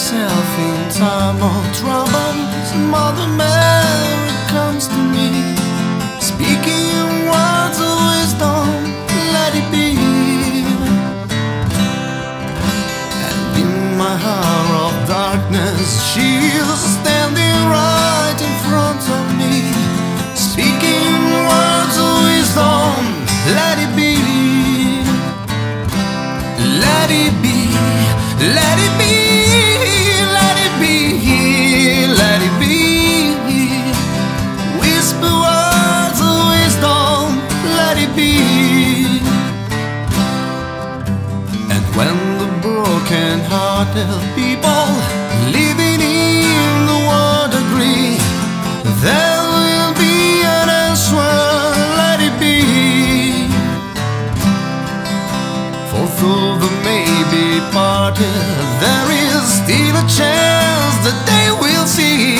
myself in time of trouble, Mother Mary comes to me, speaking words of wisdom, let it be. And in my hour of darkness, she broken-hearted people living in the world agree, there will be an answer, let it be. For though the may be parted, there is still a chance that they will see.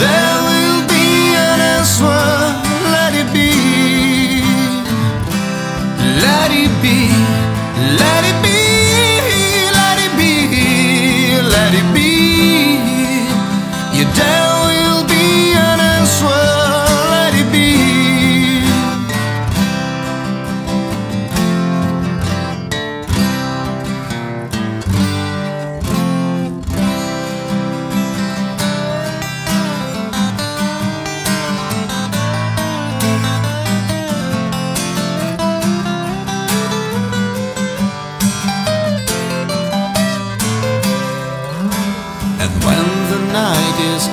There Yeah, there